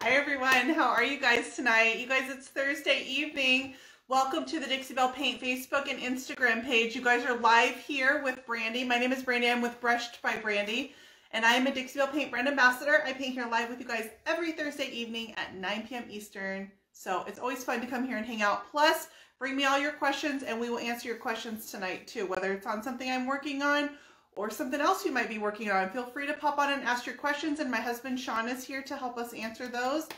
Hi everyone, how are you guys tonight? You guys, it's Thursday evening. Welcome to the Dixie Belle Paint Facebook and Instagram page. You guys are live here with Brandy. My name is Brandy. I'm with Brushed by Brandy, and I am a Dixie Belle Paint brand ambassador. I paint here live with you guys every Thursday evening at 9 p.m. Eastern. So it's always fun to come here and hang out. Plus, bring me all your questions and we will answer your questions tonight too, whether it's on something I'm working on or something else you might be working on. Feel free to pop on and ask your questions and my husband Sean is here to help us answer those.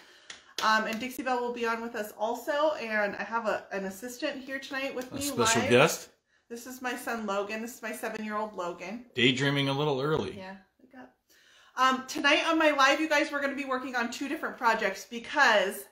Um, and Dixie Belle will be on with us also and I have a, an assistant here tonight with A me special live. guest, This is my son Logan. This is my seven-year-old Logan. daydreaming a little early. Yeah. Um, tonight on my live, you guys, we're going to be working on two different projects because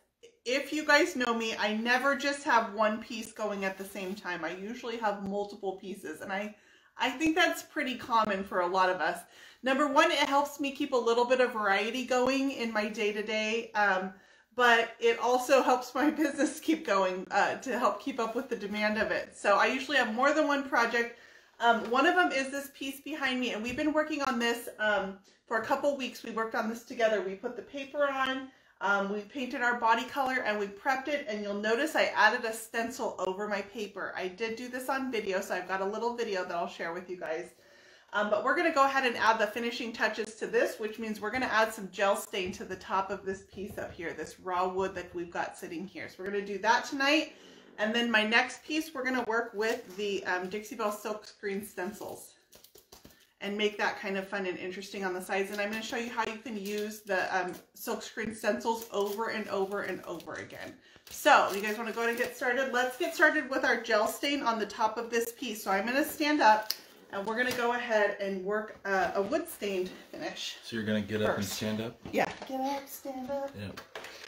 if you guys know me, I never just have one piece going at the same time. I usually have multiple pieces and I, I think that's pretty common for a lot of us. Number one, it helps me keep a little bit of variety going in my day-to-day, um, but it also helps my business keep going uh, to help keep up with the demand of it. So I usually have more than one project. Um, one of them is this piece behind me, and we've been working on this um, for a couple weeks. We worked on this together. We put the paper on, um, we painted our body color, and we prepped it. And you'll notice I added a stencil over my paper. I did do this on video, so I've got a little video that I'll share with you guys. Um, but we're going to go ahead and add the finishing touches to this, which means we're going to add some gel stain to the top of this piece up here, this raw wood that we've got sitting here. So we're going to do that tonight. And then my next piece, we're going to work with the um, Dixie Belle Silk Screen Stencils and make that kind of fun and interesting on the sides. And I'm going to show you how you can use the um, silk screen stencils over and over and over again. So you guys want to go ahead and get started? Let's get started with our gel stain on the top of this piece. So I'm going to stand up and we're going to go ahead and work uh, a wood stained finish. So you're gonna get up and stand up. Yeah. Get up, stand up. Yeah.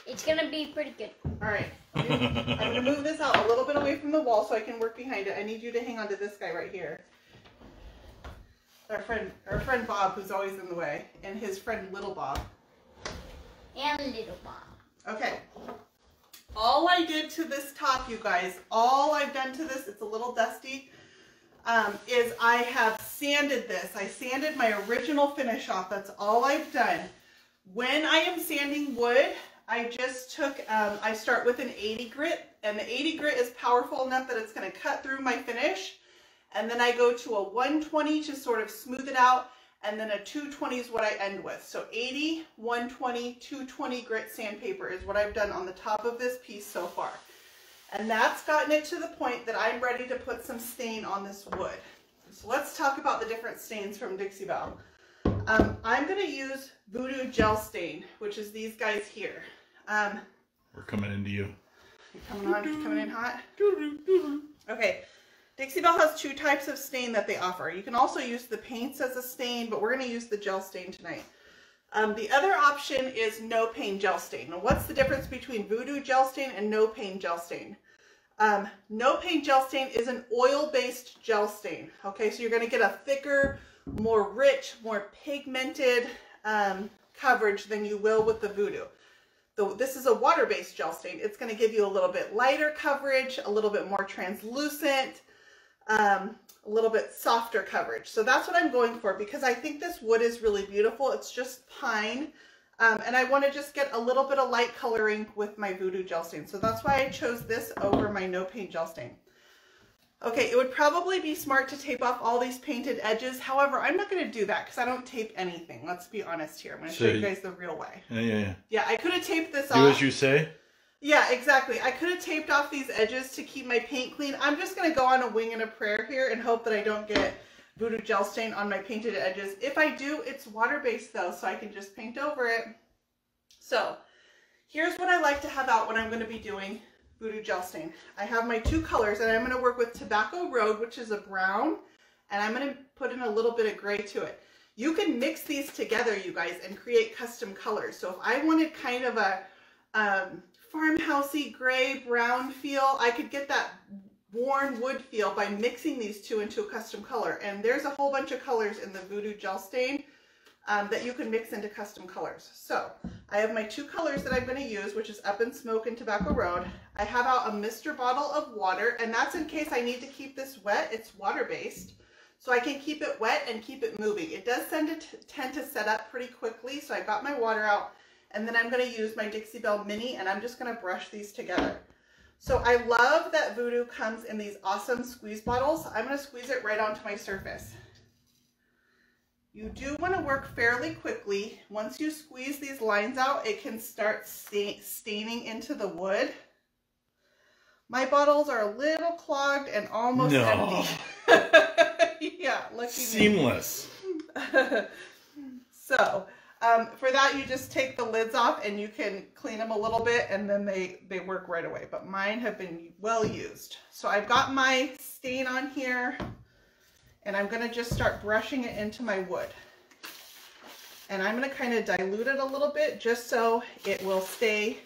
It's gonna be pretty good. All right. I'm going to move this out a little bit away from the wall so I can work behind it. I need you to hang on to this guy right here. Our friend, our friend Bob, who's always in the way, and his friend Little Bob. And little Bob. Okay. All I did to this top, you guys, all I've done to this, it's a little dusty, um, is I have sanded this. I sanded my original finish off. That's all I've done. When I am sanding wood, I just took, um, I start with an 80 grit, and the 80 grit is powerful enough that it's going to cut through my finish. And then I go to a 120 to sort of smooth it out, and then a 220 is what I end with. So 80, 120, 220 grit sandpaper is what I've done on the top of this piece so far. And that's gotten it to the point that I'm ready to put some stain on this wood. So let's talk about the different stains from Dixie Belle. Um, I'm going to use Voodoo Gel Stain, which is these guys here. Um, We're coming into you. you coming on, coming in hot? Okay, Dixie Belle has two types of stain that they offer. You can also use the paints as a stain, but we're going to use the gel stain tonight. Um, the other option is no pain gel stain. Now, what's the difference between Voodoo gel stain and no pain gel stain? Um, no pain gel stain is an oil-based gel stain. Okay, so you're going to get a thicker, more rich, more pigmented um, coverage than you will with the Voodoo. This is a water-based gel stain. It's going to give you a little bit lighter coverage, a little bit more translucent, um, a little bit softer coverage. So that's what I'm going for because I think this wood is really beautiful. It's just pine. Um, and I want to just get a little bit of light coloring with my Voodoo gel stain. So that's why I chose this over my no pain gel stain. Okay, it would probably be smart to tape off all these painted edges. However, I'm not going to do that because I don't tape anything. Let's be honest here. I'm going to show So you you- guys the real way. Yeah, yeah, yeah. Yeah, I could have taped this Do off. as you say. Yeah, exactly. I could have taped off these edges to keep my paint clean. I'm just going to go on a wing and a prayer here and hope that I don't get voodoo gel stain on my painted edges. If I do, it's water-based though, so I can just paint over it. So, here's what I like to have out when I'm going to be doing voodoo gel stain. I have my two colors and I'm going to work with Tobacco Road, which is a brown, and I'm going to put in a little bit of gray to it. You can mix these together, you guys, and create custom colors. So if I wanted kind of a um, farmhousey gray brown feel, I could get that worn wood feel by mixing these two into a custom color. And there's a whole bunch of colors in the Voodoo Gel Stain um, that you can mix into custom colors. So I have my two colors that I'm going to use, which is Up in Smoke and Tobacco Road. I have out a mister bottle of water, and that's in case I need to keep this wet. It's water-based. So I can keep it wet and keep it moving. It does tend to tend to set up pretty quickly, so I got my water out. And then I'm going to use my Dixie Belle Mini and I'm just going to brush these together. So I love that Voodoo comes in these awesome squeeze bottles. I'm going to squeeze it right onto my surface. You do want to work fairly quickly. Once you squeeze these lines out, it can start staining into the wood. My bottles are a little clogged and almost no. empty. yeah, lucky Seamless. so, um, for that, you just take the lids off and you can clean them a little bit and then they, they work right away. But mine have been well used. So I've got my stain on here and I'm gonna just start brushing it into my wood. And I'm gonna kind of dilute it a little bit just so it will stay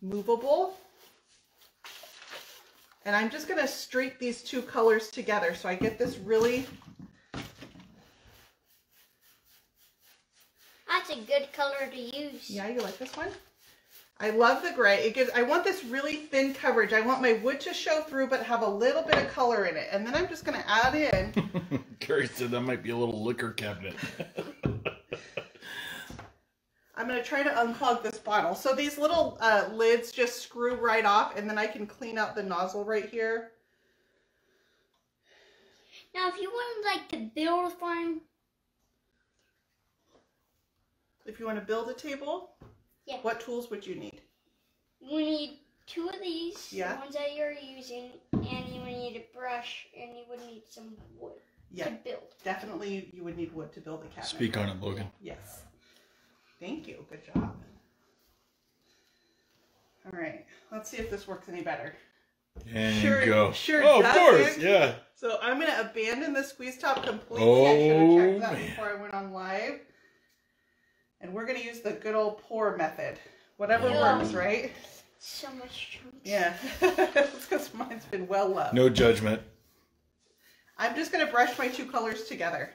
movable. And I'm just gonna streak these two colors together so I get this really That's a good color to use. Yeah, you like this one? I love the gray. It gives, I want this really thin coverage. I want my wood to show through, but have a little bit of color in it. And then I'm just going to add in. Carrie said that might be a little liquor cabinet. I'm going to try to unclog this bottle. So these little uh, lids just screw right off, and then I can clean out the nozzle right here. Now, if you want like to build a farm. If you want to build a table, yeah. What tools would you need? You need two of these, yeah. the ones that you're using, and you would need a brush, and you would need some wood yeah. to build. Definitely, you would need wood to build a cabinet. Speak on it, Logan. Yes. Thank you. Good job. All right. Let's see if this works any better. And sure, go. Sure. Oh, of course. Yeah. So I'm going to abandon the squeeze top completely. Oh, I should have checked that man. before I went on live. And we're going to use the good old pour method. Whatever yeah. works, right? So much chunks. Yeah. because mine's been well loved. No judgment. I'm just going to brush my two colors together.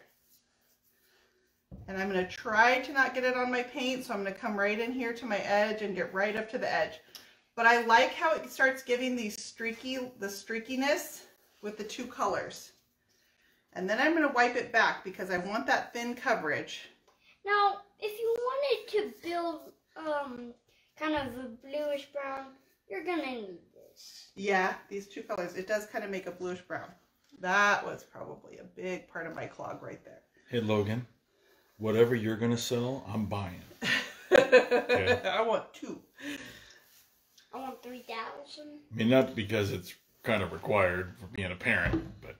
And I'm going to try to not get it on my paint. So I'm going to come right in here to my edge and get right up to the edge. But I like how it starts giving these streaky, the streakiness with the two colors. And then I'm going to wipe it back because I want that thin coverage. Now, if you wanted to build um kind of a bluish brown, you're gonna need this. Yeah, these two colors. It does kind of make a bluish brown. That was probably a big part of my clog right there. Hey Logan, whatever you're gonna sell, I'm buying. okay. I want two. I want three thousand. I mean, not because it's kind of required for being a parent, but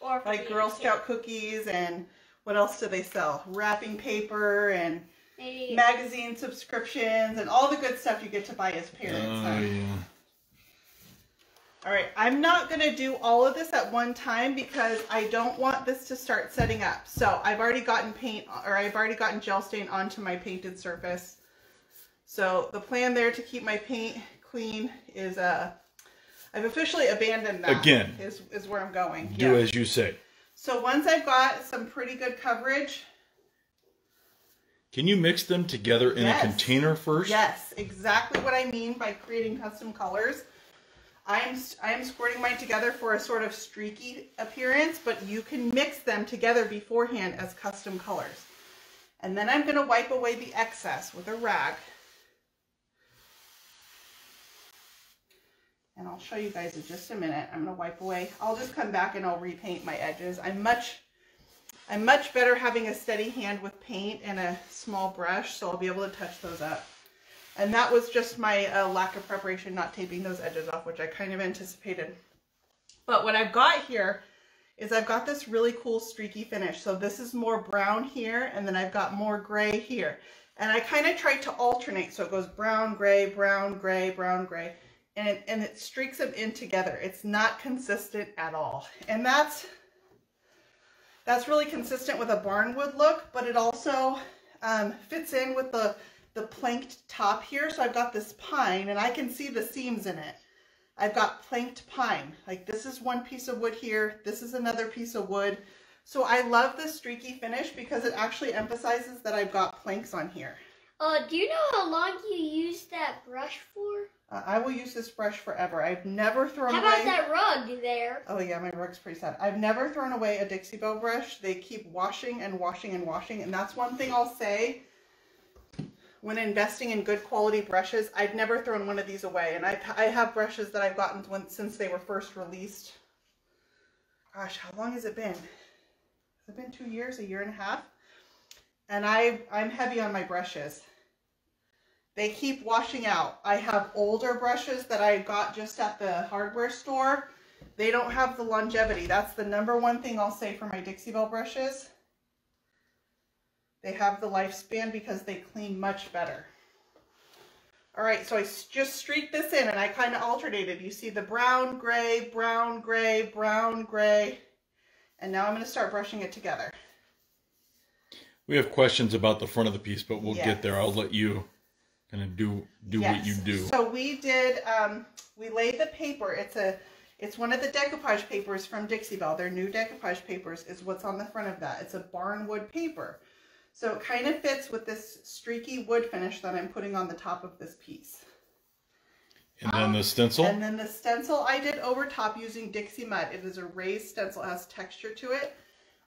or like Girl Scout cookies and what else do they sell? Wrapping paper and Maybe. magazine subscriptions and all the good stuff you get to buy as parents. Oh, yeah. All right, I'm not going to do all of this at one time because I don't want this to start setting up. So I've already gotten paint or I've already gotten gel stain onto my painted surface. So the plan there to keep my paint clean is uh, I've officially abandoned that. Again. Is, is where I'm going. Do yeah. as you say. So once I've got some pretty good coverage. Can you mix them together in yes. a container first? Yes, exactly what I mean by creating custom colors. I'm, I'm squirting mine together for a sort of streaky appearance, but you can mix them together beforehand as custom colors. And then I'm going to wipe away the excess with a rag. And I'll show you guys in just a minute. I'm going to wipe away. I'll just come back and I'll repaint my edges. I'm much, I'm much better having a steady hand with paint and a small brush, so I'll be able to touch those up. And that was just my uh, lack of preparation, not taping those edges off, which I kind of anticipated. But what I've got here is I've got this really cool streaky finish. So this is more brown here, and then I've got more gray here. And I kind of tried to alternate, so it goes brown, gray, brown, gray, brown, gray and it, and it streaks them in together. It's not consistent at all. And that's, that's really consistent with a barnwood look, but it also um, fits in with the, the planked top here. So I've got this pine and I can see the seams in it. I've got planked pine. Like this is one piece of wood here. This is another piece of wood. So I love the streaky finish because it actually emphasizes that I've got planks on here. Uh, do you know how long you used that brush for? Uh, I will use this brush forever. I've never thrown How away... How about that rug there? Oh yeah, my rug's pretty sad. I've never thrown away a Dixie Belle brush. They keep washing and washing and washing. And that's one thing I'll say. when investing in good quality brushes, I've never thrown one of these away. And I've, I have brushes that I've gotten when, since they were first released. Gosh, how long has it been? Has it been two years, a year and a half? And I, I'm heavy on my brushes. They keep washing out. I have older brushes that I got just at the hardware store. They don't have the longevity. That's the number one thing I'll say for my Dixie Belle brushes. They have the lifespan because they clean much better. All right, so I just streaked this in and I kind of alternated. You see the brown, gray, brown, gray, brown, gray. And now I'm going to start brushing it together. We have questions about the front of the piece, but we'll Yes. get there. I'll let you kind of do do what you do. So we did, um, we laid the paper. It's a, it's one of the decoupage papers from Dixie Belle. Their new decoupage papers is what's on the front of that. It's a barnwood paper. So it kind of fits with this streaky wood finish that I'm putting on the top of this piece. And then the stencil. And then the stencil I did over top using Dixie Mud. It is a raised stencil, it has texture to it.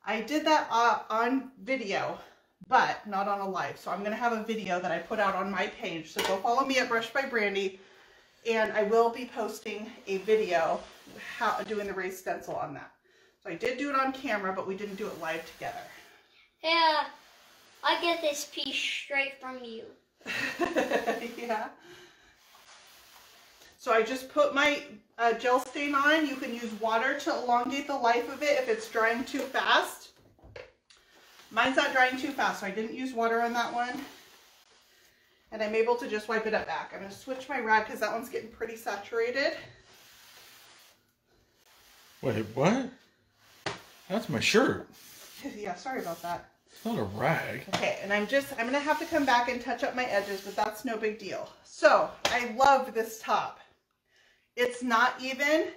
I did that uh, on video, but not on a live. So I'm going to have a video that I put out on my page. So go follow me at Brushed by Brandy. And I will be posting a video how doing the raised stencil on that. So I did do it on camera, but we didn't do it live together. Yeah, I get this piece straight from you. yeah. So I just put my uh, gel stain on. You can use water to elongate the life of it if it's drying too fast. Mine's not drying too fast, so I didn't use water on that one. And I'm able to just wipe it up back. I'm to switch my rag because that one's getting pretty saturated. Wait, what? That's my shirt. yeah, sorry about that. It's not a rag. Okay, and I'm just, I'm gonna have to come back and touch up my edges, but that's no big deal. So, I love this top. It's not even,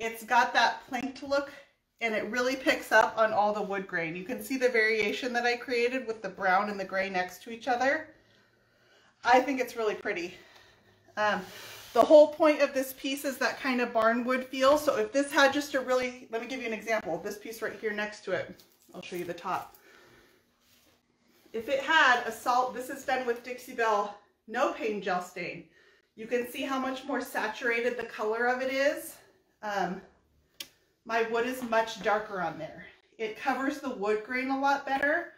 it's got that planked look, and it really picks up on all the wood grain. You can see the variation that I created with the brown and the gray next to each other. I think it's really pretty. Um, the whole point of this piece is that kind of barnwood feel. So if this had just a really, let me give you an example. This piece right here next to it, I'll show you the top. If it had a salt, this is done with Dixie Belle No Pain Gel Stain. You can see how much more saturated the color of it is. Um, my wood is much darker on there. It covers the wood grain a lot better.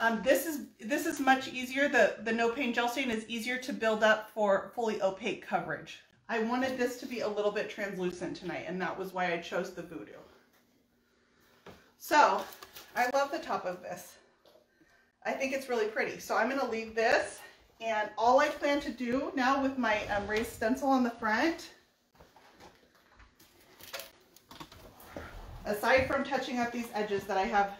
Um, this is this is much easier. The, the no pain gel stain is easier to build up for fully opaque coverage. I wanted this to be a little bit translucent tonight, and that was why I chose the Voodoo. So, I love the top of this. I think it's really pretty. So I'm going to leave this, and all I plan to do now with my um, raised stencil on the front, aside from touching up these edges that I have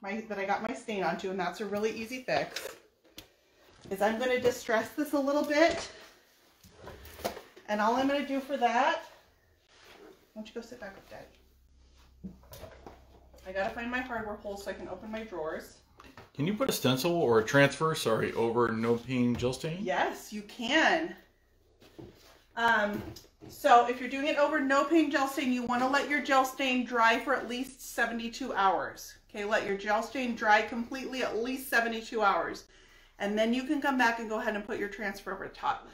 my that I got my stain onto, and that's a really easy fix, is I'm going to distress this a little bit. And all I'm going to do for that, why don't you go sit back with Dad? I got to find my hardware hole so I can open my drawers. Can you put a stencil or a transfer, sorry, over no pain gel stain? Yes, you can. Um, so if you're doing it over no pain gel stain, you want to let your gel stain dry for at least 72 hours. Okay, let your gel stain dry completely at least 72 hours. And then you can come back and go ahead and put your transfer over the top.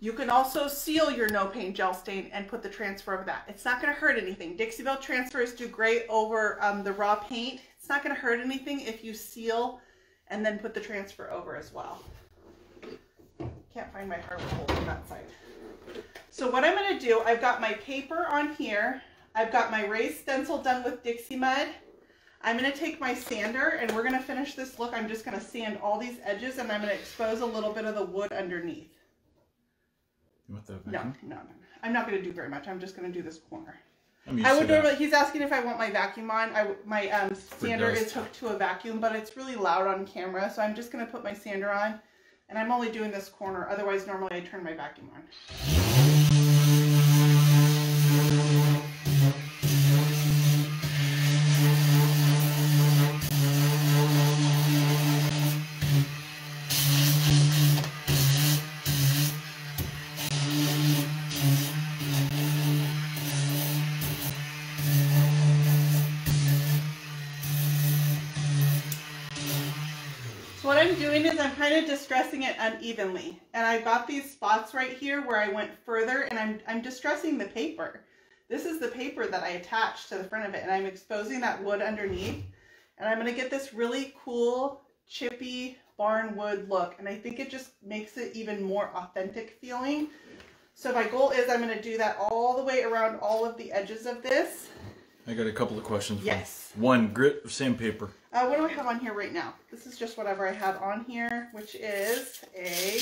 You can also seal your no pain gel stain and put the transfer over that. It's not going to hurt anything. Dixie Belle transfers do great over um, the raw paint. It's not going to hurt anything if you seal and then put the transfer over as well. Can't find my hardware on that side. So what I'm going to do, I've got my paper on here. I've got my raised stencil done with Dixie Mud. I'm going to take my sander and we're going to finish this look. I'm just going to sand all these edges and I'm going to expose a little bit of the wood underneath. You want No, vacuum? no, no. no. I'm not going to do very much. I'm just going to do this corner. Used would normally, he's asking if I want my vacuum on. I, w- my um, sander is hooked to a vacuum, but it's really loud on camera. So I'm just going to put my sander on. And I'm only doing this corner. Otherwise, normally I turn my vacuum on. Of distressing it unevenly. And I got these spots right here where I went further and I'm, I'm distressing the paper. This is the paper that I attached to the front of it and I'm exposing that wood underneath. And I'm going to get this really cool, chippy barn wood look. And I think it just makes it even more authentic feeling. So my goal is I'm going to do that all the way around all of the edges of this. I got a couple of questions. Yes. One, grit or sandpaper? Uh, what do I have on here right now? This is just whatever I had on here, which is a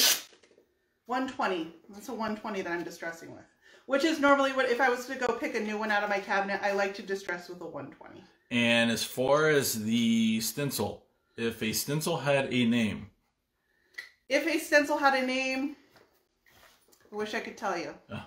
120. That's a 120 that I'm distressing with. Which is normally what, if I was to go pick a new one out of my cabinet, I like to distress with a 120. And as far as the stencil, if a stencil had a name. If a stencil had a name, I wish I could tell you. Oh.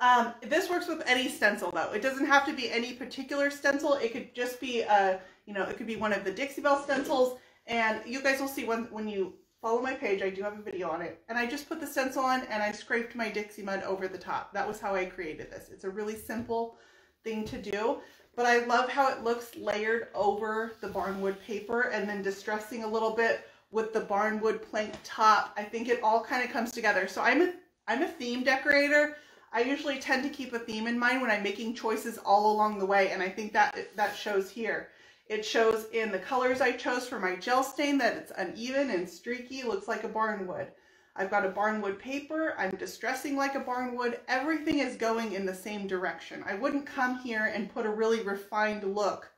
Um, this works with any stencil though. It doesn't have to be any particular stencil. It could just be a, you know, it could be one of the Dixie Belle stencils. And you guys will see when, when you follow my page, I do have a video on it. And I just put the stencil on and I scraped my Dixie Mud over the top. That was how I created this. It's a really simple thing to do. But I love how it looks layered over the barnwood paper and then distressing a little bit with the barnwood plank top. I think it all kind of comes together. So I'm a, I'm a theme decorator. I usually tend to keep a theme in mind when I'm making choices all along the way, and I think that that shows here. It shows in the colors I chose for my gel stain that it's uneven and streaky, looks like a barnwood. I've got a barnwood paper, I'm distressing like a barnwood, everything is going in the same direction. I wouldn't come here and put a really refined look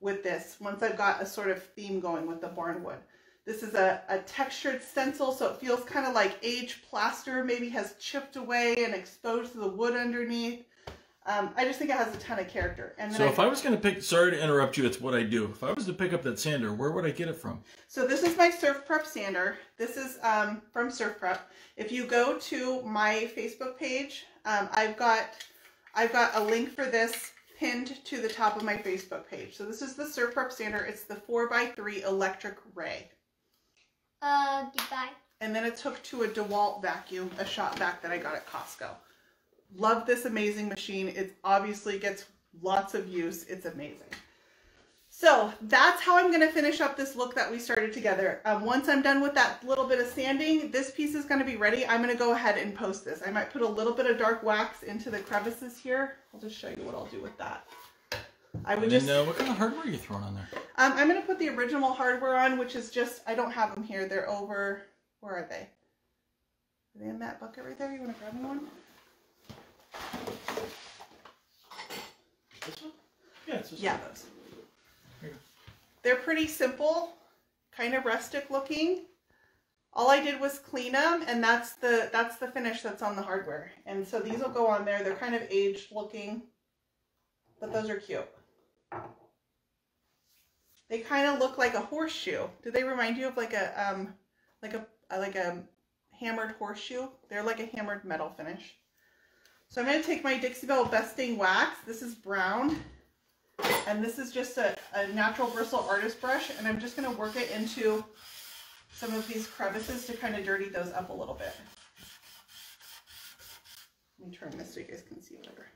with this once I've got a sort of theme going with the barnwood. This is a, a textured stencil, so it feels kind of like aged plaster, maybe has chipped away and exposed the wood underneath. Um, I just think it has a ton of character. And so I, if I was going to pick, sorry to interrupt you, it's what I do. If I was to pick up that sander, where would I get it from? So this is my Surf Prep sander. This is um, from Surf Prep. If you go to my Facebook page, um, I've got I've got a link for this pinned to the top of my Facebook page. So this is the Surf Prep sander. It's the 4x3 electric ray. Uh, goodbye. And then it's hooked to a DeWalt vacuum, a shop vac that I got at Costco. Love this amazing machine. It obviously gets lots of use. It's amazing. So that's how I'm going to finish up this look that we started together. Um, once I'm done with that little bit of sanding, this piece is going to be ready. I'm going to go ahead and post this. I might put a little bit of dark wax into the crevices here. I'll just show you what I'll do with that. I would and just. Then, uh, what kind of hardware are you throwing on there? Um, I'm gonna put the original hardware on, which is just I don't have them here. They're over. Where are they? Are they in that bucket right there? You want to grab me one? This one? Yeah, it's yeah, those. They're pretty simple, kind of rustic looking. All I did was clean them, and that's the that's the finish that's on the hardware. And so these will go on there. They're kind of aged looking, but those are cute. They kind of look like a horseshoe. Do they remind you of like a um like a like a hammered horseshoe? They're like a hammered metal finish. So I'm going to take my Dixie Belle Best Dang Wax. This is brown. And this is just a, a natural bristle artist brush. And I'm just going to work it into some of these crevices to kind of dirty those up a little bit. Let me turn this so you guys can see better.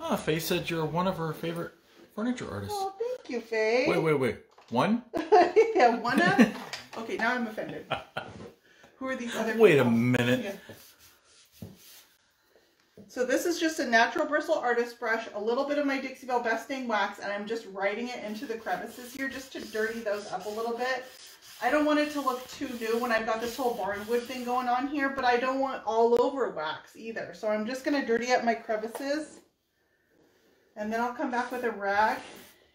Oh, Faye said you're one of her favorite furniture artists. Oh, thank you, Faye. Wait, wait, wait. One? yeah, one of? okay, now I'm offended. Who are these other Wait people? a minute. Yeah. So this is just a natural bristle artist brush, a little bit of my Dixie Belle Best Dang Wax, and I'm just writing it into the crevices here just to dirty those up a little bit. I don't want it to look too new when I've got this whole barnwood thing going on here, but I don't want all over wax either. So I'm just going to dirty up my crevices. And then I'll come back with a rag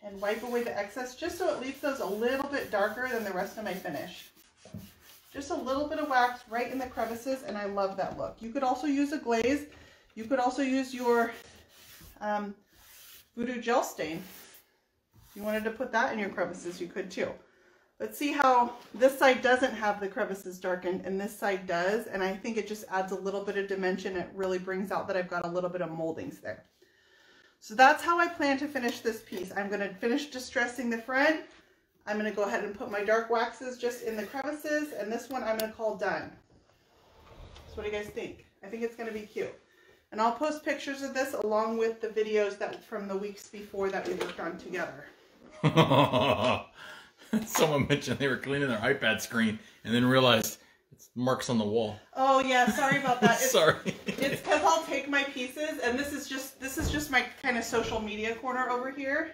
and wipe away the excess just so it leaves those a little bit darker than the rest of my finish. Just a little bit of wax right in the crevices and I love that look. You could also use a glaze. You could also use your um, Voodoo Gel Stain. If you wanted to put that in your crevices, you could too. But see how this side doesn't have the crevices darkened and this side does. And I think it just adds a little bit of dimension. It really brings out that I've got a little bit of moldings there. So that's how I plan to finish this piece. I'm going to finish distressing the front. I'm going to go ahead and put my dark waxes just in the crevices. And this one I'm going to call done. So what do you guys think? I think it's going to be cute. And I'll post pictures of this along with the videos that from the weeks before that we worked on together. Someone mentioned they were cleaning their iPad screen and then realized marks on the wall. Oh yeah, sorry about that. It's, Sorry. It's because I'll take my pieces, and this is just this is just my kind of social media corner over here,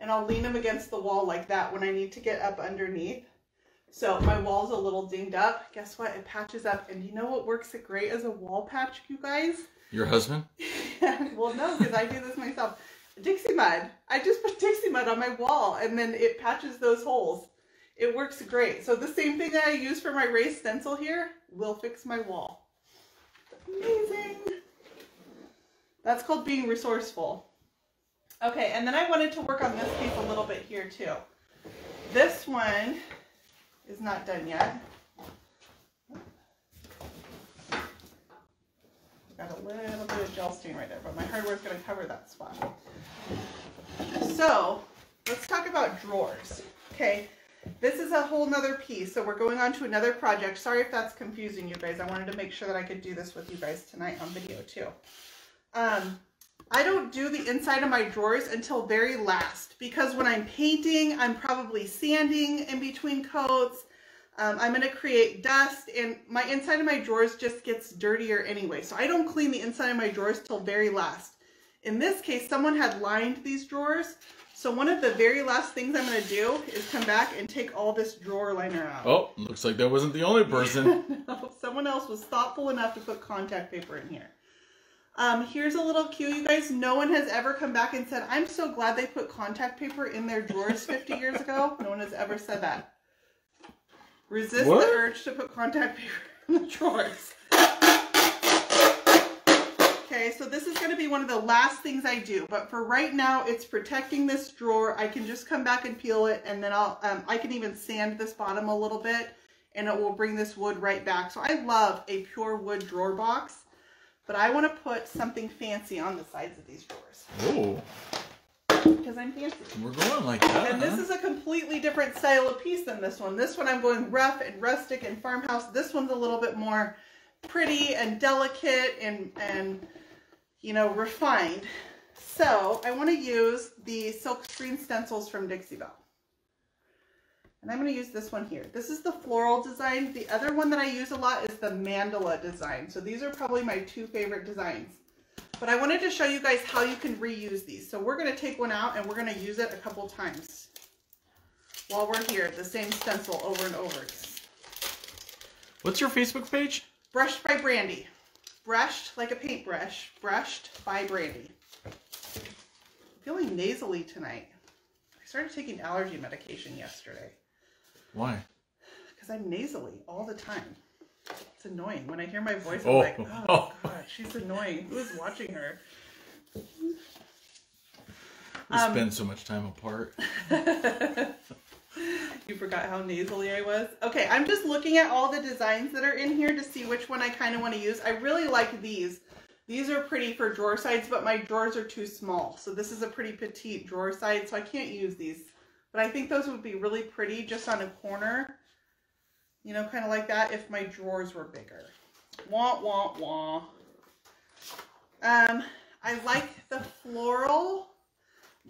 and I'll lean them against the wall like that when I need to get up underneath. So my wall's a little dinged up. Guess what? It patches up, and you know what works great as a wall patch, you guys? Your husband? well, no, because I do this myself. Dixie mud. I just put Dixie mud on my wall, and then it patches those holes. It works great. So the same thing that I use for my raised stencil here will fix my wall. Amazing. That's called being resourceful. Okay, and then I wanted to work on this piece a little bit here too. This one is not done yet. Got a little bit of gel stain right there, but my hardware is going to cover that spot. So, let's talk about drawers. Okay, this is a whole nother piece, so we're going on to another project. Sorry if that's confusing you guys. I wanted to make sure that I could do this with you guys tonight on video too. Um, I don't do the inside of my drawers until very last because when I'm painting, I'm probably sanding in between coats. Um, I'm going to create dust and my inside of my drawers just gets dirtier anyway. So I don't clean the inside of my drawers till very last. In this case, someone had lined these drawers. So one of the very last things I'm going to do is come back and take all this drawer liner out. Oh, looks like that wasn't the only person. no, someone else was thoughtful enough to put contact paper in here. Um, here's a little cue, you guys. No one has ever come back and said, I'm so glad they put contact paper in their drawers 50 years ago. No one has ever said that. Resist What? the urge to put contact paper in the drawers. Okay, so this is going to be one of the last things I do, but for right now, it's protecting this drawer. I can just come back and peel it, and then I'll, um, I can even sand this bottom a little bit, and it will bring this wood right back. So I love a pure wood drawer box, but I want to put something fancy on the sides of these drawers, Oh, because I'm fancy. we're going like that. And this is a completely different style of piece than this one. This one I'm going rough and rustic and farmhouse. This one's a little bit more pretty and delicate and, and you know, refined. So I want to use the silk screen stencils from Dixie Belle. And I'm going to use this one here. This is the floral design. The other one that I use a lot is the mandala design. So these are probably my two favorite designs. But I wanted to show you guys how you can reuse these. So we're going to take one out and we're going to use it a couple times while we're here. The same stencil over and over. What's your Facebook page? Brushed by Brandy. Brushed like a paintbrush. Brushed by Brandy. I'm feeling nasally tonight. I started taking allergy medication yesterday Why? because I'm nasally all the time. It's annoying. When I hear my voice, I'm Oh. like, oh, Oh. God, she's annoying. Who is watching her? We Um, spend so much time apart. you forgot how nasally I was? Okay, I'm just looking at all the designs that are in here to see which one I kind of want to use. I really like these. These are pretty for drawer sides, but my drawers are too small. So this is a pretty petite drawer side, so I can't use these. But I think those would be really pretty just on a corner. You know, kind of like that if my drawers were bigger. Wah, wah, wah. Um, I like the floral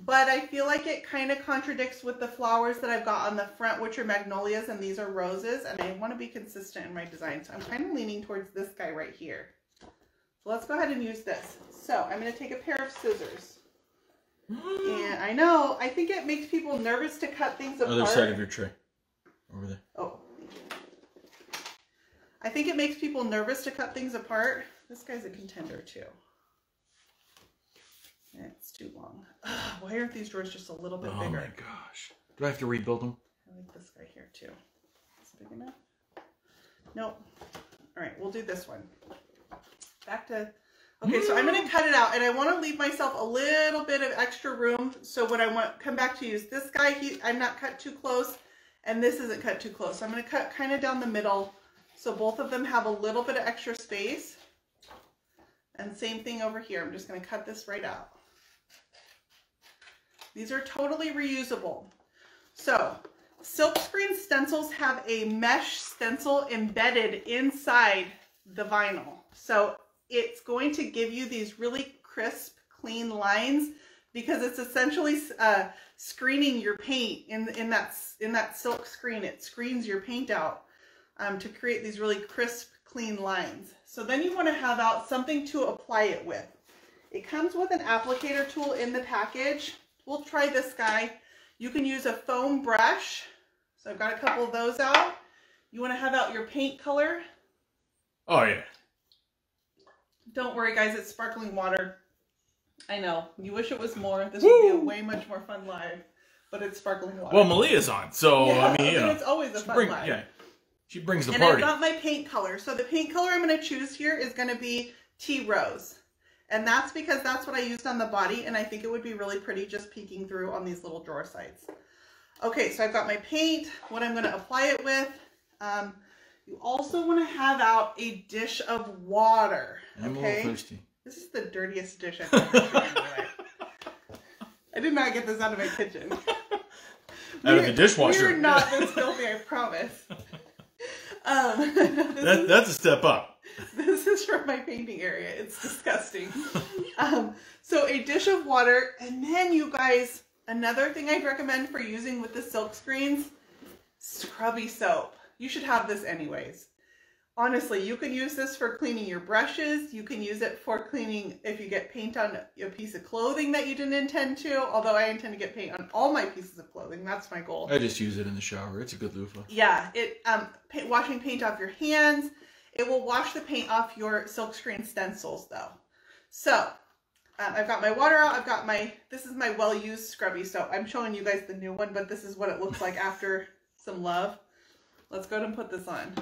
but I feel like it kind of contradicts with the flowers that I've got on the front, which are magnolias and these are roses, and I want to be consistent in my design. So I'm kind of leaning towards this guy right here. So let's go ahead and use this. So I'm going to take a pair of scissors. And I know, I think it makes people nervous to cut things apart. Other side of your tray. Over there. Oh. I think it makes people nervous to cut things apart. This guy's a contender too. Too long. Why aren't these drawers just a little bit Oh bigger? Oh my gosh. Do I have to rebuild them? I like this guy here too. Is it big enough? Nope. All right, we'll do this one. Back to, okay, so I'm gonna mm. cut it out and I wanna leave myself a little bit of extra room. So when I want, come back to use this guy, he, I'm not cut too close and this isn't cut too close. So I'm gonna cut kind of down the middle so both of them have a little bit of extra space. And same thing over here. I'm just gonna cut this right out. These are totally reusable. So, silkscreen stencils have a mesh stencil embedded inside the vinyl. So, it's going to give you these really crisp, clean lines because it's essentially uh, screening your paint in in that in that silk screen. It screens your paint out um, to create these really crisp, clean lines. So then you want to have out something to apply it with. It comes with an applicator tool in the package. We'll try this guy. You can use a foam brush. So I've got a couple of those out. You want to have out your paint color. Oh, yeah. Don't worry, guys. It's sparkling water. I know. You wish it was more. This Woo! would be a way much more fun live. But it's sparkling water. Well, Malia's on, so yeah, I mean, you know, it's always a fun bring, live. Yeah, she brings the and party. And I've got my paint color. So the paint color I'm going to choose here is going to be tea rose. And that's because that's what I used on the body, and I think it would be really pretty just peeking through on these little drawer sides. Okay, so I've got my paint, what I'm going to apply it with. Um, you also want to have out a dish of water. I'm okay? a little thirsty. This is the dirtiest dish I've ever seen in my life. I did not get this out of my kitchen. Out of the dishwasher. We're not this filthy, I promise. Um, that, that's a step up. This is from my painting area. It's disgusting. um, so a dish of water, and then you guys, another thing I'd recommend for using with the silk screens, scrubby soap. You should have this anyways honestly, you can use this for cleaning your brushes. You can use it for cleaning if you get paint on a piece of clothing that you didn't intend to. Although I intend to get paint on all my pieces of clothing. That's my goal. I just use it in the shower. It's a good loofah. Yeah, it um paint, washing paint off your hands. It will wash the paint off your silkscreen stencils though. So um, I've got my water out. I've got my, this is my well-used scrubby soap. I'm showing you guys the new one, but this is what it looks like after some love. Let's go ahead and put this on.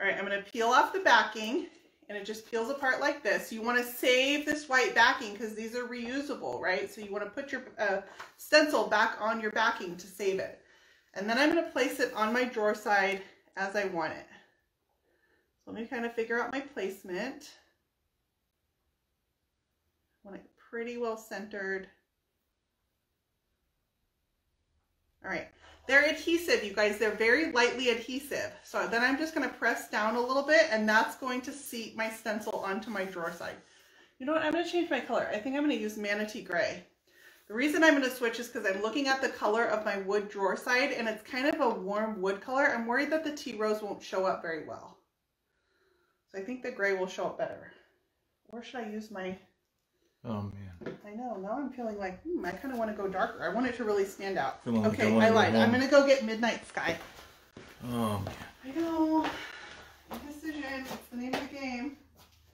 All right, I'm going to peel off the backing and it just peels apart like this. You want to save this white backing because these are reusable, right? So you want to put your uh, stencil back on your backing to save it. And then I'm going to place it on my drawer side as I want it. Let me kind of figure out my placement. I want it pretty well centered. All right, they're adhesive, you guys. They're very lightly adhesive. So then I'm just going to press down a little bit and that's going to seat my stencil onto my drawer side. You know what? I'm going to change my color. I think I'm going to use Manatee Gray. The reason I'm going to switch is because I'm looking at the color of my wood drawer side and it's kind of a warm wood color. I'm worried that the tea rose won't show up very well. So I think the gray will show up better. Where should I use my Oh man. I know. Now I'm feeling like, hmm, I kind of want to go darker. I want it to really stand out. Feeling okay, I I lied. I'm going to go get Midnight Sky. Oh man. I know. Good decision. It's the name of the game.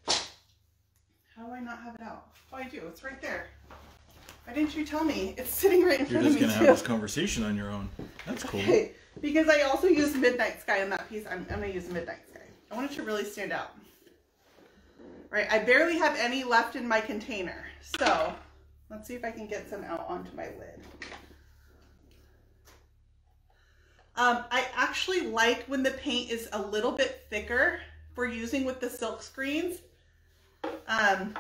How do I not have it out? Oh, I do. It's right there. Why didn't you tell me? It's sitting right in You're front of me You're just gonna have this conversation on your own. That's cool. Okay, because I also use Midnight Sky in that piece. I'm, I'm going to use Midnight. I want it to really stand out. Right, I barely have any left in my container. So, let's see if I can get some out onto my lid. Um, I actually like when the paint is a little bit thicker for using with the silk screens. Um,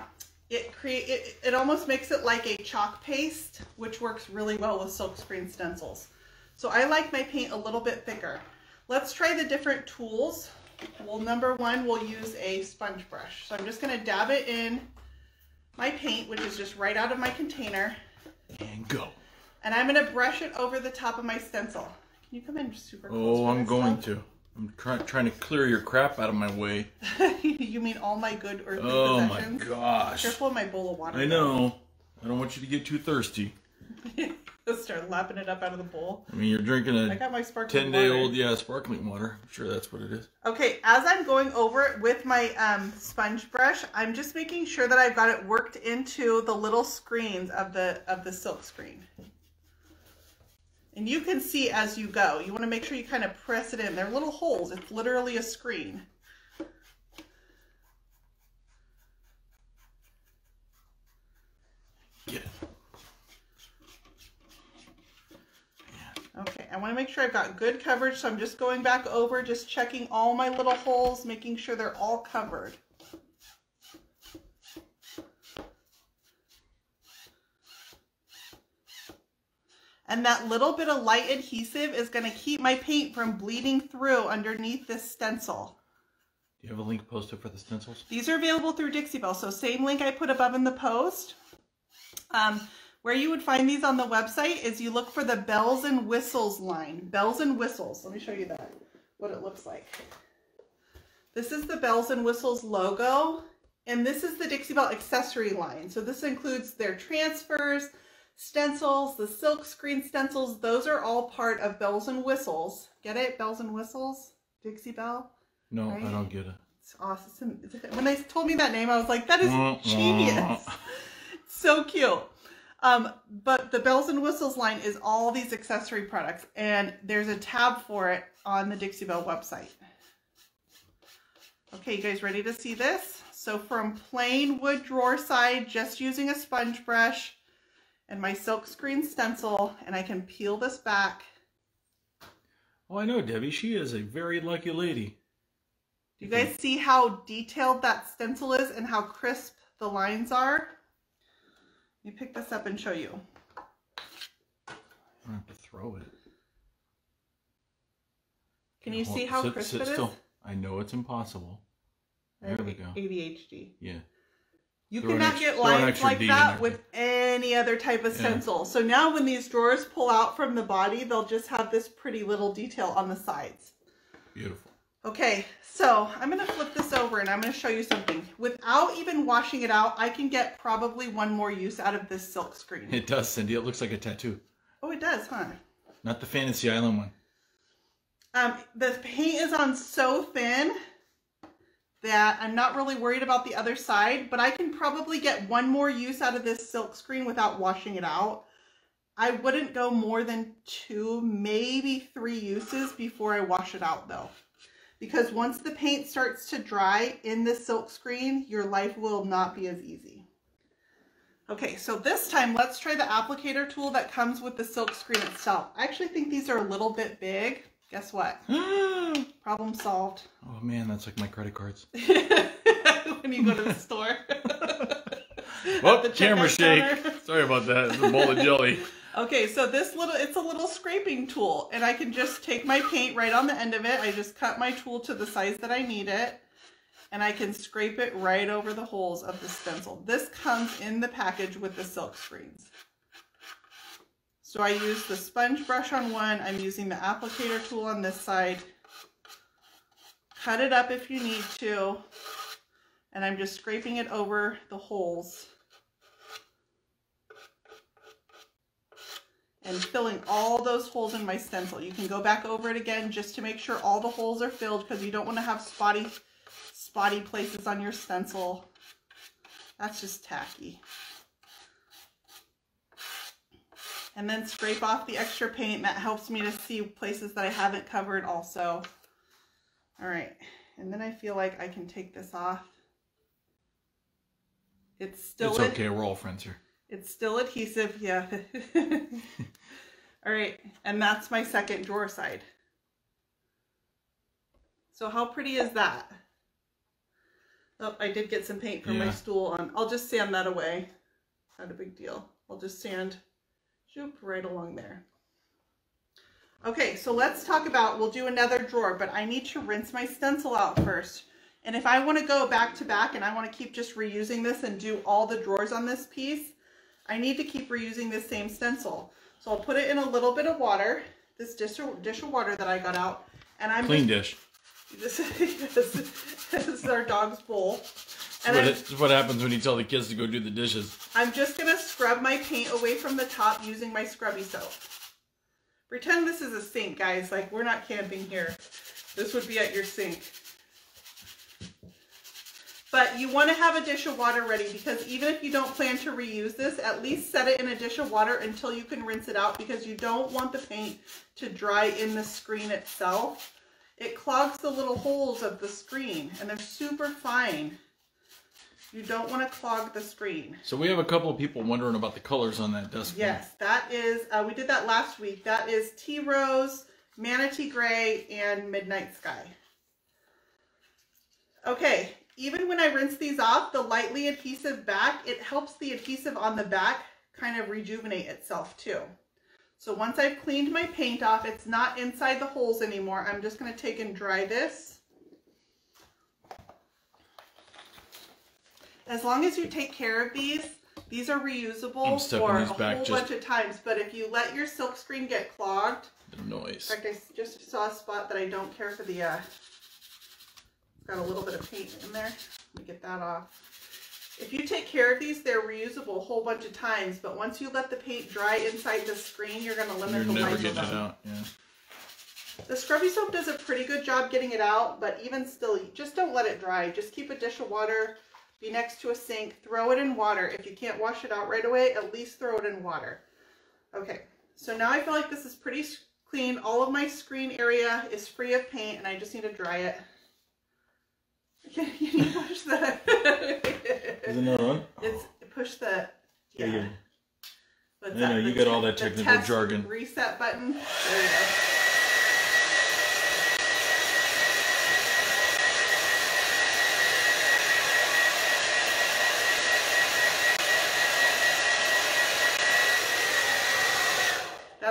it create it, it almost makes it like a chalk paste, which works really well with silk screen stencils. So I like my paint a little bit thicker. Let's try the different tools. Well, number one, we'll use a sponge brush. So I'm just gonna dab it in my paint, which is just right out of my container. And go. And I'm gonna brush it over the top of my stencil. Can you come in super close? Oh, I'm going to. I'm try- trying to clear your crap out of my way. you mean all my good earthly possessions? Oh my gosh. Careful of my bowl of water. I know. I don't want you to get too thirsty. Just start lapping it up out of the bowl. I mean, you're drinking I a got my sparkling 10 day water. old, yeah, sparkling water. I'm sure that's what it is. Okay, as I'm going over it with my um, sponge brush, I'm just making sure that I've got it worked into the little screens of the of the silk screen. And you can see as you go. You want to make sure you kind of press it in. They're little holes. It's literally a screen. Get it. Okay, I want to make sure I've got good coverage, so I'm just going back over, just checking all my little holes, making sure they're all covered. And that little bit of light adhesive is going to keep my paint from bleeding through underneath this stencil. Do you have a link posted for the stencils? These are available through Dixie Belle, so same link I put above in the post. Um, where you would find these on the website is you look for the bells and whistles line. Bells and whistles. Let me show you that, what it looks like. This is the bells and whistles logo. And this is the Dixie Belle accessory line. So this includes their transfers, stencils, the silk screen stencils. Those are all part of bells and whistles. Get it? Bells and whistles? Dixie Belle? No, Right? I don't get it. It's awesome. When they told me that name, I was like, that is genius. so cute. Um, but the bells and whistles line is all these accessory products, and there's a tab for it on the Dixie Belle website. Okay, you guys ready to see this? So from plain wood drawer side, just using a sponge brush and my silk screen stencil, and I can peel this back. Oh, I know, Debbie. She is a very lucky lady. Do you guys see how detailed that stencil is and how crisp the lines are? Let me pick this up and show you. I don't have to throw it. Can you Hold- see how sit- crisp sit it is? still. I know it's impossible. There we go. ADHD. Yeah. You Throw an cannot ex- get lines like D that with any other type of Yeah. stencil. So now when these drawers pull out from the body, they'll just have this pretty little detail on the sides. Beautiful. Okay, so I'm going to flip this over and I'm going to show you something. Without even washing it out, I can get probably one more use out of this silk screen. It does, Cindy. It looks like a tattoo. Oh, it does, huh? Not the Fantasy Island one. Um, the paint is on so thin that I'm not really worried about the other side, but I can probably get one more use out of this silk screen without washing it out. I wouldn't go more than two, maybe three uses before I wash it out though. Because once the paint starts to dry in this silk screen, your life will not be as easy. Okay, so this time let's try the applicator tool that comes with the silk screen itself. I actually think these are a little bit big. Guess what? oh Problem solved. Oh man, that's like my credit cards. when you go to the store. The camera shake. Sorry about that. It's a bowl of jelly. Okay, so this little, it's a little scraping tool and I can just take my paint right on the end of it. I just cut my tool to the size that I need it and I can scrape it right over the holes of the stencil. This comes in the package with the silk screens. So I use the sponge brush on one, I'm using the applicator tool on this side. Cut it up if you need to. And I'm just scraping it over the holes. And filling all those holes in my stencil. You can go back over it again just to make sure all the holes are filled because you don't want to have spotty, spotty places on your stencil. That's just tacky. And then scrape off the extra paint. That helps me to see places that I haven't covered also. All right, and then I feel like I can take this off. It's still It's okay. We're all friends here. It's still adhesive, yeah. All right, and that's my second drawer side. So how pretty is that? Oh, I did get some paint from my stool on. I'll just sand that away. Not a big deal. I'll just sand shoop right along there. Okay, so let's talk about, we'll do another drawer, but I need to rinse my stencil out first. And if I want to go back to back and I want to keep just reusing this and do all the drawers on this piece, I need to keep reusing this same stencil. So I'll put it in a little bit of water, this dish of, dish of water that I got out, and I'm Clean just, dish. this, this, this is our dog's bowl. And what, it- what happens when you tell the kids to go do the dishes. I'm just gonna scrub my paint away from the top using my scrubby soap. Pretend this is a sink, guys. Like we're not camping here. This would be at your sink. But you want to have a dish of water ready because even if you don't plan to reuse this, at least set it in a dish of water until you can rinse it out because you don't want the paint to dry in the screen itself. It clogs the little holes of the screen and they're super fine. You don't want to clog the screen. So we have a couple of people wondering about the colors on that desk. Yes, that is, uh, we did that last week. That is Tea Rose, Manatee Gray, and Midnight Sky. Okay, even when I rinse these off, the lightly adhesive back, it helps the adhesive on the back kind of rejuvenate itself too. So once I've cleaned my paint off, it's not inside the holes anymore. I'm just going to take and dry this. As long as you take care of these, These are reusable for a back whole bunch of times, but if you let your silk screen get clogged, The noise. in fact, I just saw a spot that I don't care for the, uh, got a little bit of paint in there. Let me get that off. If you take care of these, they're reusable a whole bunch of times, but once you let the paint dry inside the screen, you're gonna limit You're the life of getting it them. out. Yeah. The scrubby soap does a pretty good job getting it out, but even still, just don't let it dry. Just keep a dish of water, be next to a sink, throw it in water. If you can't wash it out right away, at least throw it in water. Okay, so now I feel like this is pretty clean. All of my screen area is free of paint, and I just need to dry it. Can you push the? Is it not on? It's push the. Yeah, yeah. I know, that? you got all that technical jargon. Reset button. There you go.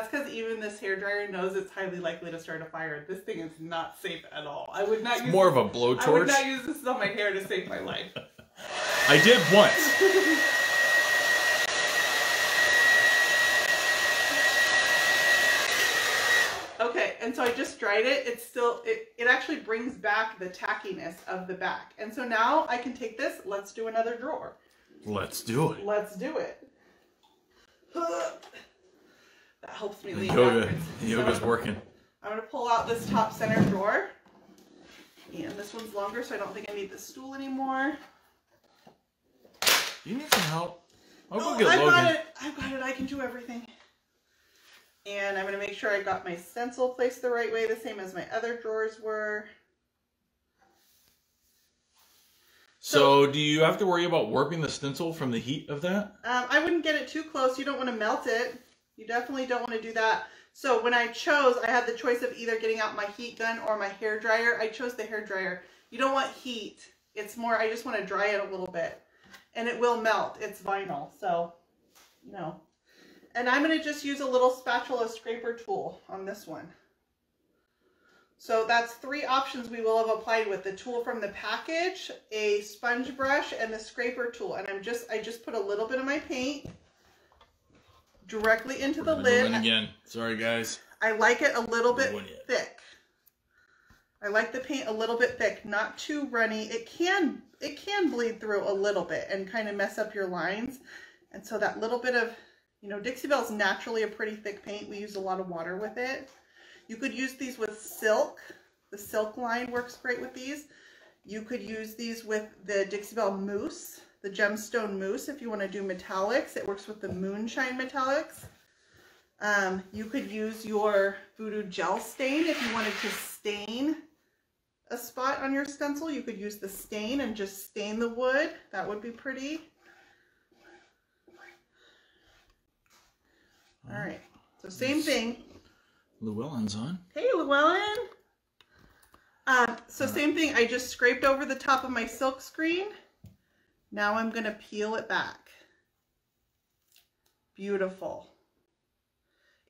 That's because even this hair dryer knows it's highly likely to start a fire. This thing is not safe at all. I would not It's use more of a blowtorch. I would not use this on my hair to save my life. I did once. Okay, and so I just dried it. It's still, it, it actually brings back the tackiness of the back. And so now I can take this, let's do another drawer. Let's do it. Let's do it. That helps me lean yoga, backwards. yoga's So working. I'm gonna pull out this top center drawer. And this one's longer, so I don't think I need the stool anymore. You need some help. I'll Oh, go get I've Logan. got it. I've got it. I can do everything. And I'm going to make sure I got my stencil placed the right way, the same as my other drawers were. So, do you have to worry about warping the stencil from the heat of that? Um, I wouldn't get it too close. You don't want to melt it. You definitely don't want to do that. So when I chose, I had the choice of either getting out my heat gun or my hair dryer. I chose the hair dryer. You don't want heat. It's more, I just want to dry it a little bit. And it will melt. It's vinyl. So, you know. And I'm going to just use a little spatula scraper tool on this one. So that's three options we will have applied with the tool from the package, a sponge brush, and the scraper tool. And I'm just, I just put a little bit of my paint directly into the We're gonna go in lid. again. Sorry, guys. I like it a little bit Go in yet. thick. I like the paint a little bit thick, not too runny. It can it can bleed through a little bit and kind of mess up your lines. And so that little bit of, you know, Dixie Belle is naturally a pretty thick paint. We use a lot of water with it. You could use these with silk. The silk line works great with these. You could use these with the Dixie Belle Mousse, the gemstone mousse if you want to do metallics. It works with the moonshine metallics. Um, you could use your Voodoo Gel Stain if you wanted to stain a spot on your stencil. You could use the stain and just stain the wood. That would be pretty. All right, so same thing. Llewellyn's on. Hey, Llewellyn. Um, so same thing, I just scraped over the top of my silk screen. Now I'm gonna peel it back. Beautiful.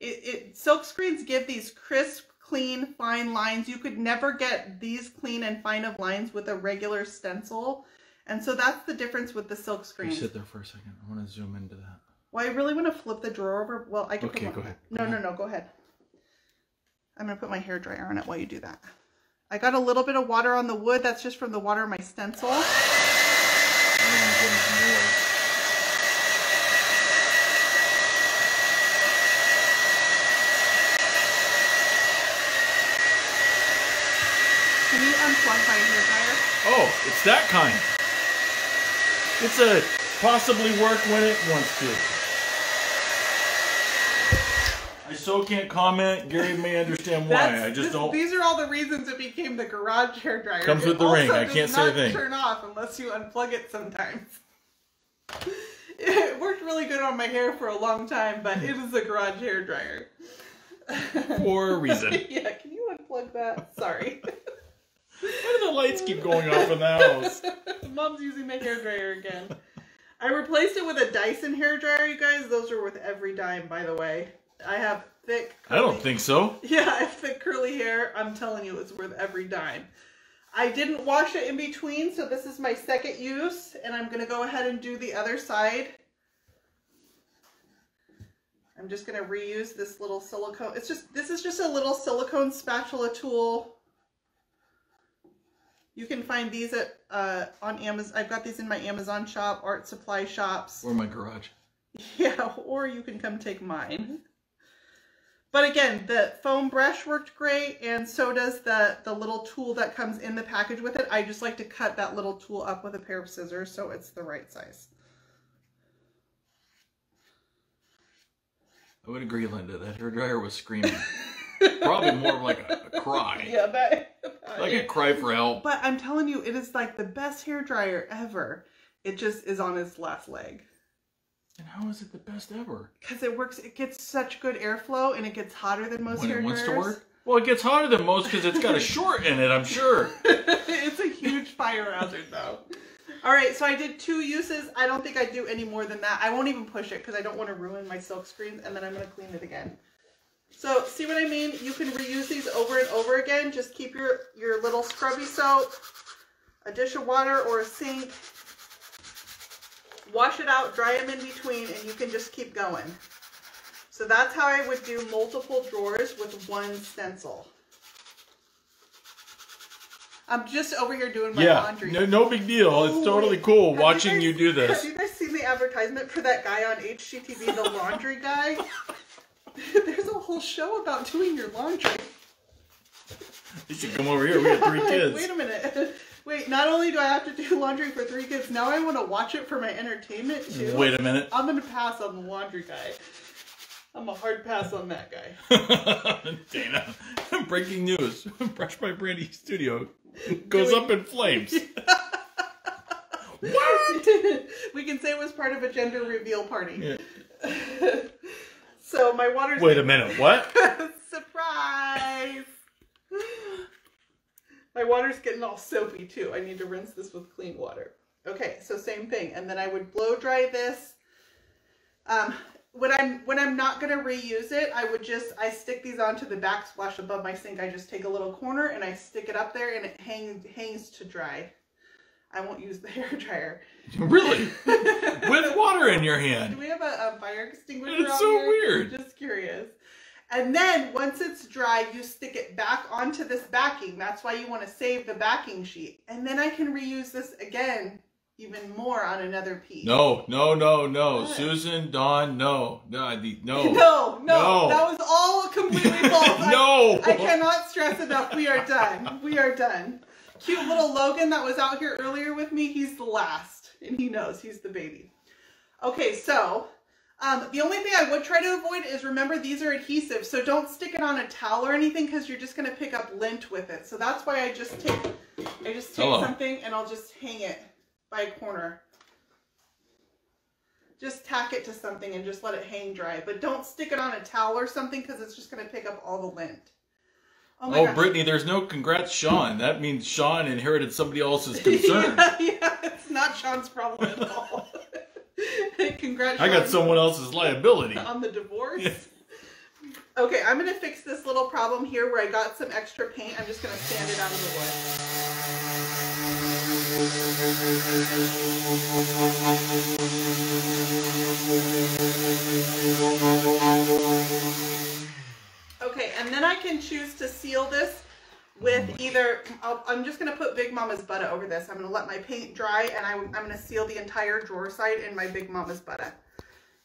It, it silk screens give these crisp, clean, fine lines. You could never get these clean and fine of lines with a regular stencil. And so that's the difference with the silk You sit there for a second. I want to zoom into that. Well, I really want to flip the drawer over. Well, I can. Okay, go ahead. No, Go no, ahead. no. Go ahead. I'm gonna put my hair dryer on it while you do that. I got a little bit of water on the wood. That's just from the water in my stencil. Can you unplug my dryer? Oh, it's that kind. It's a possibly work when it wants to. I so can't comment. Gary may understand why. I just this- don't. These are all the reasons it became the garage hair dryer. Comes It with the ring. I can't say a thing. Turn off unless you unplug it sometimes. It worked really good on my hair for a long time, but it is a garage hair dryer. For a reason. yeah, can you unplug that? Sorry. Why do the lights keep going off in the house? Mom's using my hair dryer again. I replaced it with a Dyson hair dryer, you guys. Those are worth every dime, by the way. I have thick. I don't think so. Yeah, I have thick curly hair. I'm telling you, it's worth every dime. I didn't wash it in between, so this is my second use, and I'm gonna go ahead and do the other side I'm just gonna reuse this little silicone. It's just, this is just a little silicone spatula tool. You can find these at, uh, on Amazon. I've got these in my Amazon shop, art supply shops. Or my garage. Yeah, or you can come take mine. But again, the foam brush worked great, and so does the, the little tool that comes in the package with it. I just like to cut that little tool up with a pair of scissors so it's the right size. I would agree, Linda. That hair dryer was screaming. Probably more like a, a cry. Yeah, that. Like a cry for help. But I'm telling you, it is like the best hair dryer ever. It just is on its last leg. And how is it the best ever? Because it works, it gets such good airflow and it gets hotter than most when hair it wants dryers. to work? Well, it gets hotter than most because it's got a short in it, I'm sure. it's a huge fire hazard though. All right, so I did two uses. I don't think I do any more than that. I won't even push it because I don't want to ruin my silk screens and then I'm going to clean it again. So see what I mean? You can reuse these over and over again. Just keep your, your little scrubby soap, a dish of water or a sink. Wash it out, dry them in between, and you can just keep going. So that's how I would do multiple drawers with one stencil. I'm just over here doing my yeah, laundry. no, no big deal. It's totally cool watching guys- you do this. Have you guys seen the advertisement for that guy on HGTV, the laundry guy? There's a whole show about doing your laundry. You should come over here. We have three kids. Wait a minute. Wait, not only do I have to do laundry for three kids, now I want to watch it for my entertainment too. Wait a minute. I'm gonna pass on the laundry guy. I'm a hard pass on that guy. Dana, breaking news. Brushed by Brandy Studio goes up in flames. what? we can say it was part of a gender reveal party. Yeah. so my water's Wait a minute. What? Surprise! My water's getting all soapy too. I need to rinse this with clean water. Okay, so same thing. And then I would blow dry this. Um, when I'm when I'm not gonna reuse it, I would just I stick these onto the backsplash above my sink. I just take a little corner and I stick it up there and it hangs hangs to dry. I won't use the hair dryer. Really? With water in your hand. Do we have a, a fire extinguisher? It's so here? weird. I'm just curious. And then once it's dry, you stick it back onto this backing. That's why you want to save the backing sheet. And then I can reuse this again, even more on another piece. No, no, no, no. What? Susan, Dawn, no. No, no. no, no, No. that was all completely false. I- no. I cannot stress enough. We are done. We are done. Cute little Logan that was out here earlier with me, he's the last. And he knows he's the baby. Okay, so um, the only thing I would try to avoid is remember these are adhesive. So don't stick it on a towel or anything because you're just going to pick up lint with it. So that's why I just take, I just take Hello. something and I'll just hang it by a corner. Just tack it to something and just let it hang dry. But don't stick it on a towel or something because it's just going to pick up all the lint. my Oh. Brittany, there's no congrats, Sean. That means Sean inherited somebody else's concern. yeah, yeah, it's not Sean's problem at all. Congrats. I got someone else's liability. on the divorce. Yeah. Okay, I'm gonna fix this little problem here where I got some extra paint. I'm just gonna sand it out of the wood. Okay, and then I can choose to seal this with either, I'll, I'm just going to put Big Mama's Butter over this. I'm going to let my paint dry and I, I'm going to seal the entire drawer side in my Big Mama's Butter.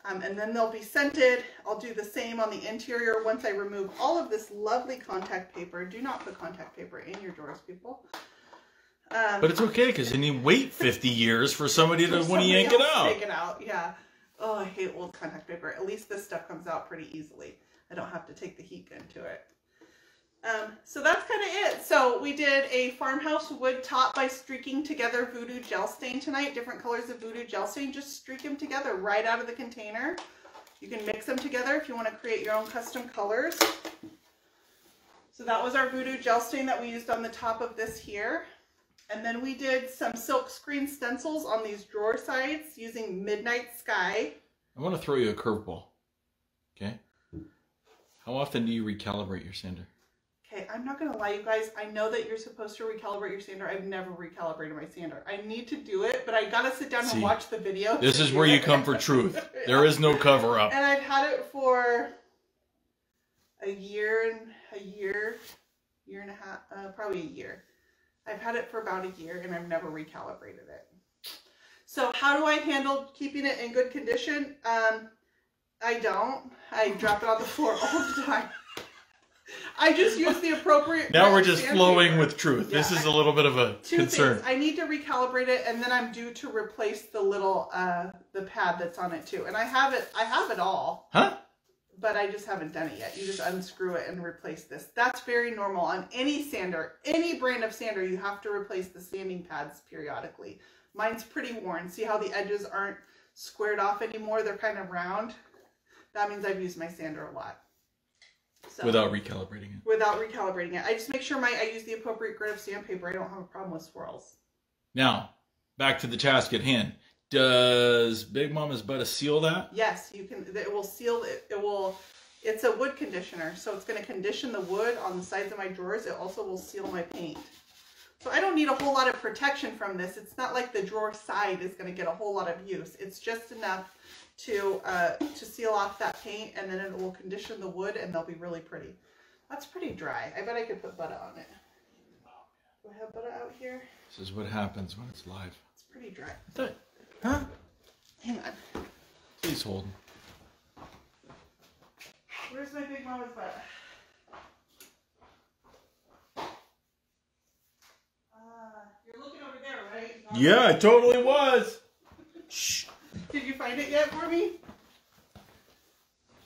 Um, and then they'll be scented. I'll do the same on the interior once I remove all of this lovely contact paper. Do not put contact paper in your drawers, people. Um, But it's okay because then you wait 50 years for somebody to want to yank it out. Take it out, yeah. Oh, I hate old contact paper. At least this stuff comes out pretty easily. I don't have to take the heat gun to it. Um, so that's kind of it. So we did a farmhouse wood top by streaking together voodoo gel stain tonight. Different colors of voodoo gel stain. Just streak them together right out of the container. You can mix them together if you want to create your own custom colors. So that was our voodoo gel stain that we used on the top of this here. And then we did some silk screen stencils on these drawer sides using Midnight Sky. I want to throw you a curveball. Okay. How often do you recalibrate your sander? Okay, I'm not gonna lie, you guys. I know that you're supposed to recalibrate your sander. I've never recalibrated my sander. I need to do it, but I gotta sit down See, and watch the video. This is where you it. come for truth. There is no cover up. And I've had it for a year and a year, year and a half, uh, probably a year. I've had it for about a year and I've never recalibrated it. So how do I handle keeping it in good condition? Um, I don't. I drop it on the floor all the time. I just use the appropriate. Now we're just flowing with truth. This is a little bit of a Two concern. things. I need to recalibrate it, and then I'm due to replace the little uh, the pad that's on it too. And I have it. I have it all, Huh? but I just haven't done it yet. You just unscrew it and replace this. That's very normal on any sander, any brand of sander. You have to replace the sanding pads periodically. Mine's pretty worn. See how the edges aren't squared off anymore? They're kind of round. That means I've used my sander a lot. So Without recalibrating it. without recalibrating it, I just make sure my I use the appropriate grit of sandpaper. I don't have a problem with swirls. Now, back to the task at hand. Does Big Mama's Butter seal that? Yes, you can. It will seal. It, it will. It's a wood conditioner, so it's going to condition the wood on the sides of my drawers. It also will seal my paint. So I don't need a whole lot of protection from this. It's not like the drawer side is going to get a whole lot of use. It's just enough to uh, to seal off that paint, and then it will condition the wood, and they'll be really pretty. That's pretty dry. I bet I could put butter on it. Do I have butter out here? This is what happens when it's live. It's pretty dry. Huh? Hang on. Please hold. Where's my big mama's butter? Ah, you're looking over there, right? Yeah, it totally was. Shh. Did you find it yet for me?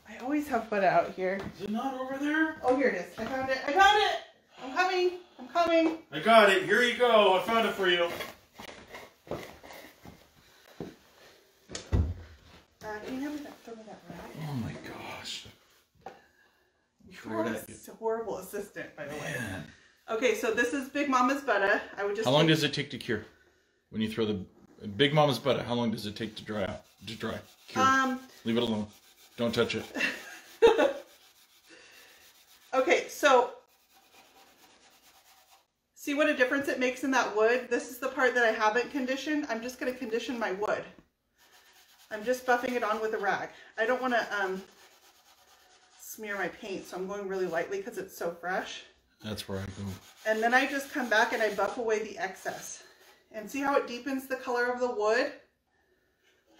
I always have butter out here. Is it not over there? Oh, here it is. I found it. I found it. I'm coming. I'm coming. I got it. Here you go. I found it for you. Uh, can you have me that, throw me that rag? Oh my gosh. You're Throw it a horrible assistant, by the way. Okay, so this is Big Mama's butter. I would just. How long does it take to cure? When you throw the Big Mama's butter, how long does it take to dry out? To dry. Cure. Um. Leave it alone. Don't touch it. Okay, so see what a difference it makes in that wood? This is the part that I haven't conditioned. I'm just going to condition my wood. I'm just buffing it on with a rag. I don't want to um, smear my paint, so I'm going really lightly because it's so fresh. That's where I go. And then I just come back and I buff away the excess. And see how it deepens the color of the wood?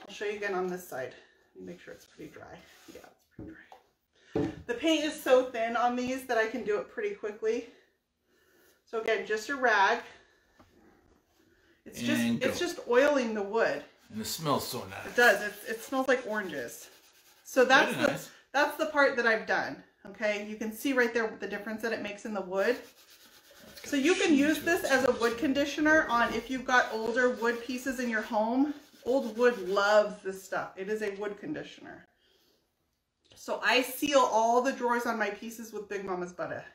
I'll show you again on this side. Make sure it's pretty dry. Yeah, it's pretty dry. The paint is so thin on these that I can do it pretty quickly. So again, just a rag. It's just And it's just oiling the wood. And it smells so nice. It does. It, it smells like oranges. So that's Very the nice. that's the part that I've done. Okay, you can see right there the difference that it makes in the wood. So you can use this as a wood conditioner on if you've got older wood pieces in your home. Old wood loves this stuff. It is a wood conditioner. So I seal all the drawers on my pieces with Big Mama's butter.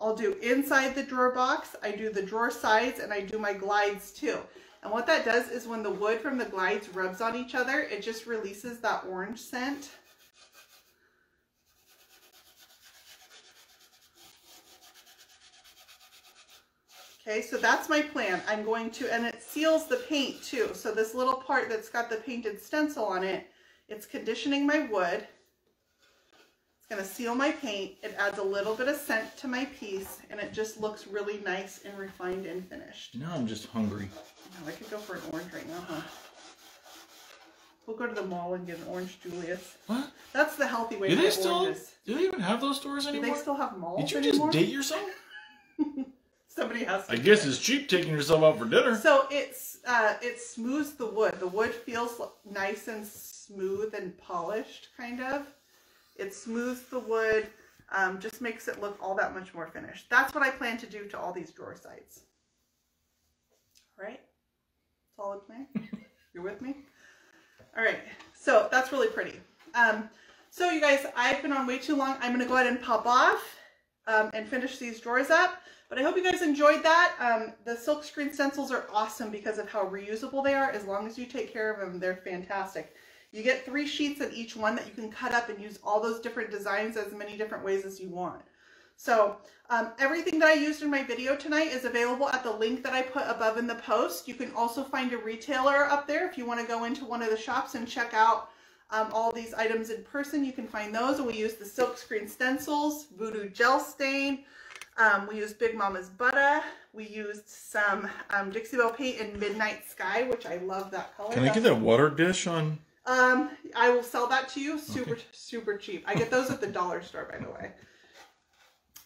I'll do inside the drawer box, I do the drawer sides, and I do my glides too. And what that does is when the wood from the glides rubs on each other, it just releases that orange scent. Okay, so that's my plan. I'm going to, and it seals the paint too. So this little part that's got the painted stencil on it, it's conditioning my wood. It's gonna seal my paint. It adds a little bit of scent to my piece and it just looks really nice and refined and finished. Now I'm just hungry. Oh, I could go for an orange right now, huh? We'll go to the mall and get an orange Julius. What? That's the healthy way Do to they get still? oranges. Do they even have those stores Do anymore? they still have malls Did you anymore? just date yourself? Somebody has to. I guess it. it's cheap taking yourself out for dinner. So it's uh, it smooths the wood. The wood feels nice and smooth and polished, kind of. It smooths the wood, um, just makes it look all that much more finished. That's what I plan to do to all these drawer sides. All right? Solid plan? You're with me? All right, so that's really pretty. Um, so you guys, I've been on way too long. I'm gonna go ahead and pop off um, and finish these drawers up. But I hope you guys enjoyed that. Um, the silk screen stencils are awesome because of how reusable they are. As long as you take care of them, they're fantastic. You get three sheets of each one that you can cut up and use all those different designs as many different ways as you want. So um, everything that I used in my video tonight is available at the link that I put above in the post. You can also find a retailer up there if you want to go into one of the shops and check out um, all these items in person. You can find those. And we use the silk screen stencils, voodoo gel stain. Um, we used Big Mama's Butter. We used some um, Dixie Belle paint in Midnight Sky, which I love that color. Can I get that water dish on? Um, I will sell that to you super, Okay. super cheap. I get those at the dollar store, by the way.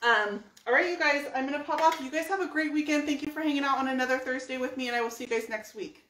Um, all right, you guys, I'm going to pop off. You guys have a great weekend. Thank you for hanging out on another Thursday with me, and I will see you guys next week.